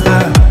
larga